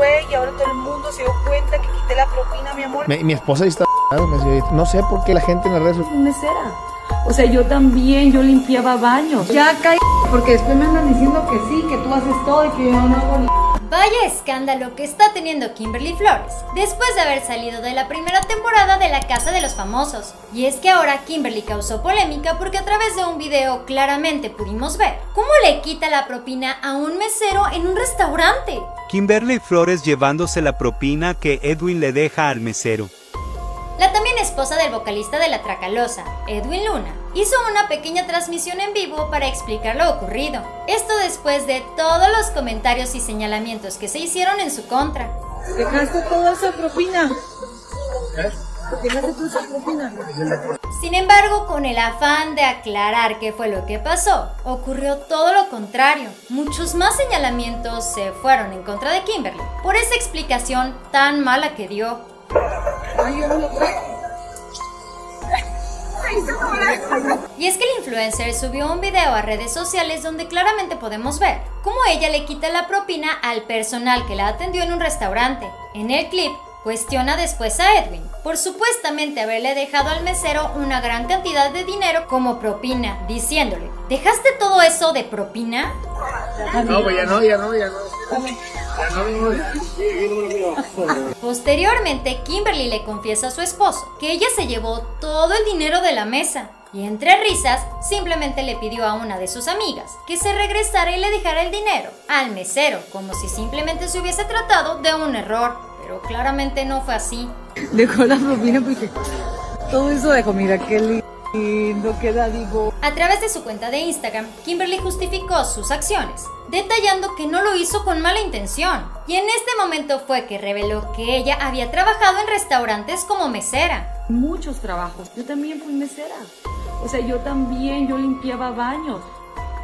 fue y ahora todo el mundo se dio cuenta que quité la propina, mi amor. Mi, mi esposa está no sé por qué la gente en las redes sociales... mesera. O sea, yo también, yo limpiaba baños. Ya caí, porque después me andan diciendo que sí, que tú haces todo y que yo no hago ni... Vaya escándalo que está teniendo Kimberly Flores después de haber salido de la primera temporada de La Casa de los Famosos. Y es que ahora Kimberly causó polémica porque a través de un video claramente pudimos ver cómo le quita la propina a un mesero en un restaurante. Kimberly Flores llevándose la propina que Edwin le deja al mesero. Esposa del vocalista de La Tracalosa, Edwin Luna, hizo una pequeña transmisión en vivo para explicar lo ocurrido. Esto después de todos los comentarios y señalamientos que se hicieron en su contra. Dejaste toda esa propina. Dejaste toda esa propina. Sin embargo, con el afán de aclarar qué fue lo que pasó, ocurrió todo lo contrario. Muchos más señalamientos se fueron en contra de Kimberly por esa explicación tan mala que dio. Y es que el influencer subió un video a redes sociales donde claramente podemos ver cómo ella le quita la propina al personal que la atendió en un restaurante. En el clip, cuestiona después a Edwin por supuestamente haberle dejado al mesero una gran cantidad de dinero como propina, diciéndole, ¿dejaste todo eso de propina? No, pues ya no, ya no, ya no. Posteriormente, Kimberly le confiesa a su esposo que ella se llevó todo el dinero de la mesa y entre risas simplemente le pidió a una de sus amigas que se regresara y le dejara el dinero al mesero, como si simplemente se hubiese tratado de un error, pero claramente no fue así. Dejó la propina porque todo eso de comida, qué lindo queda, digo. A través de su cuenta de Instagram, Kimberly justificó sus acciones, detallando que no lo hizo con mala intención. Y en este momento fue que reveló que ella había trabajado en restaurantes como mesera. Muchos trabajos. Yo también fui mesera. O sea, yo también, yo limpiaba baños.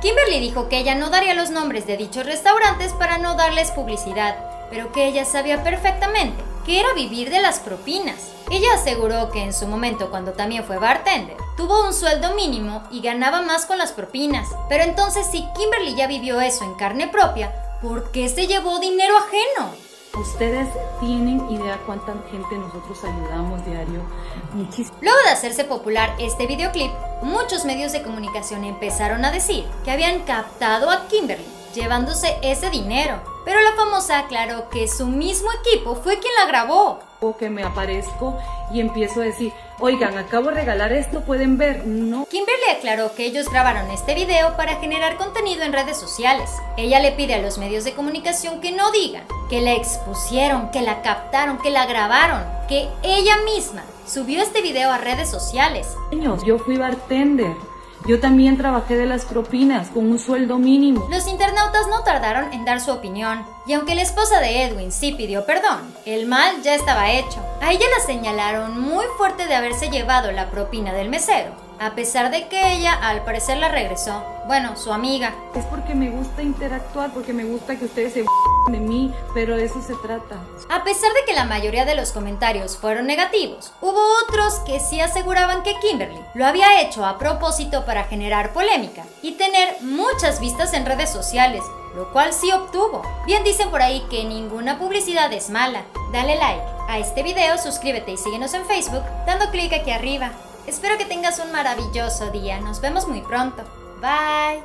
Kimberly dijo que ella no daría los nombres de dichos restaurantes para no darles publicidad, pero que ella sabía perfectamente que era vivir de las propinas. Ella aseguró que en su momento, cuando también fue bartender, tuvo un sueldo mínimo y ganaba más con las propinas. Pero entonces, si Kimberly ya vivió eso en carne propia, ¿por qué se llevó dinero ajeno? Ustedes tienen idea cuánta gente nosotros ayudamos diario. Luego de hacerse popular este videoclip, muchos medios de comunicación empezaron a decir que habían captado a Kimberly llevándose ese dinero. Pero la famosa aclaró que su mismo equipo fue quien la grabó. O que me aparezco y empiezo a decir, oigan, acabo de regalar esto, pueden ver. No. Kimberly aclaró que ellos grabaron este video para generar contenido en redes sociales. Ella le pide a los medios de comunicación que no digan que la expusieron, que la captaron, que la grabaron, que ella misma subió este video a redes sociales. Yo fui bartender. Yo también trabajé de las propinas con un sueldo mínimo. Los internautas no tardaron en dar su opinión, y aunque la esposa de Edwin sí pidió perdón, el mal ya estaba hecho. A ella la señalaron muy fuerte de haberse llevado la propina del mesero, a pesar de que ella al parecer la regresó. Bueno, su amiga. Es porque me gusta interactuar, porque me gusta que ustedes se de mí, pero de eso se trata. A pesar de que la mayoría de los comentarios fueron negativos, hubo otros que sí aseguraban que Kimberly lo había hecho a propósito para generar polémica y tener muchas vistas en redes sociales, lo cual sí obtuvo. Bien dicen por ahí que ninguna publicidad es mala. Dale like a este video, suscríbete y síguenos en Facebook dando clic aquí arriba. Espero que tengas un maravilloso día. Nos vemos muy pronto. Bye.